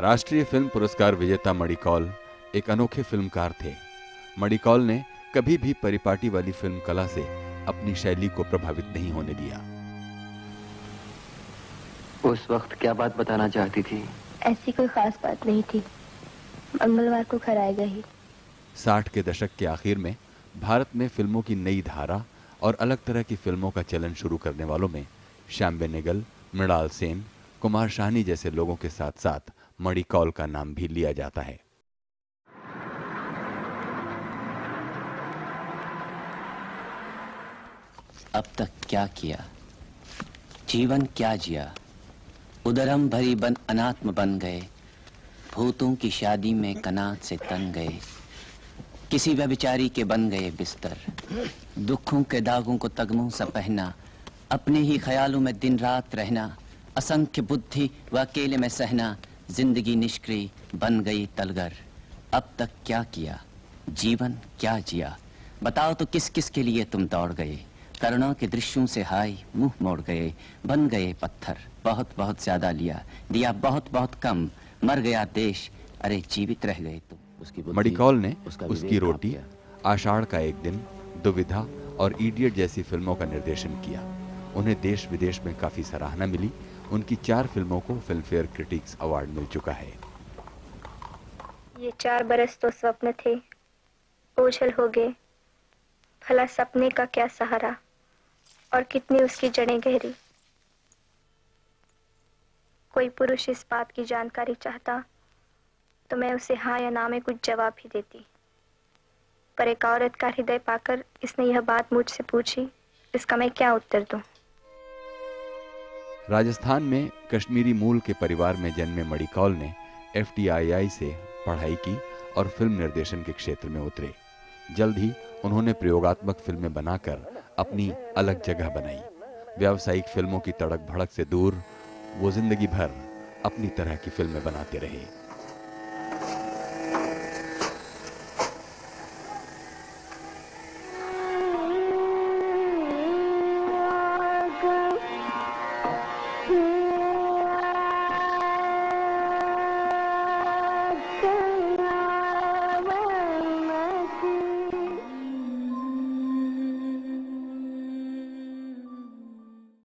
राष्ट्रीय फ़िल्म पुरस्कार विजेता मणिकौल एक अनोखे फिल्मकार थे। मणिकौल ने कभी भी परिपाटी वाली फ़िल्म कला से अपनी शैली को प्रभावित नहीं होने दिया। उस वक्त क्या बात बताना चाहती थी? ऐसी कोई खास बात नहीं थी। मंगलवार को घर आएगा ही। साठ के दशक के आखिर में भारत में फ़िल्मों की नई धारा और अलग तरह की फ़िल्मों का चलन शुरू करने वालों में श्याम बेनेगल मृणाल सेन कुमार शाहनी जैसे लोगों के साथ साथ मणि कौल का नाम भी लिया जाता है। अब तक क्या किया? जीवन क्या जिया? उदरम भरी बन, अनात्म बन गए। भूतों की शादी में कनात से तन गए। किसी व्यभिचारी के बन गए बिस्तर। दुखों के दागों को तगमों सा पहना। अपने ही ख्यालों में दिन रात रहना। असंख्य बुद्धि व अकेले में सहना। ज़िंदगी निष्क्रिय बन गई तलगर। अब तक क्या किया? जीवन क्या जिया? बताओ तो किस किस के लिए तुम दौड़ गए? करुणा के दृश्यों से हाय मुँह मोड़ गए बन गए पत्थर। बहुत बहुत ज़्यादा लिया। दिया बहुत बहुत कम। मर गया देश। अरे जीवित रह गए तुम। उसकी मणिकौल ने उसका उसकी रोटी आषाढ़ का एक दिन दुविधा और इडियट जैसी फ़िल्मों का निर्देशन किया। उन्हें देश विदेश में काफ़ी सराहना मिली उनकी चार फ़िल्मों को फ़िल्म फेयर क्रिटिक्स अवार्ड मिल चुका है। ये चार बरस तो स्वप्न थे, ओझल हो गए। भला सपने का क्या सहारा और कितनी उसकी जड़ें गहरी। कोई पुरुष इस बात की जानकारी चाहता तो मैं उसे हाँ या ना में कुछ जवाब ही देती। पर एक औरत का हृदय पाकर इसने यह बात मुझसे पूछी, इसका मैं क्या उत्तर दूँ? राजस्थान में कश्मीरी मूल के परिवार में जन्मे मणिकौल ने एफ़ से पढ़ाई की और फ़िल्म निर्देशन के क्षेत्र में उतरे। जल्द ही उन्होंने प्रयोगात्मक फ़िल्में बनाकर अपनी अलग जगह बनाई। व्यावसायिक फ़िल्मों की तड़क भड़क से दूर वो ज़िंदगी भर अपनी तरह की फ़िल्में बनाते रहे।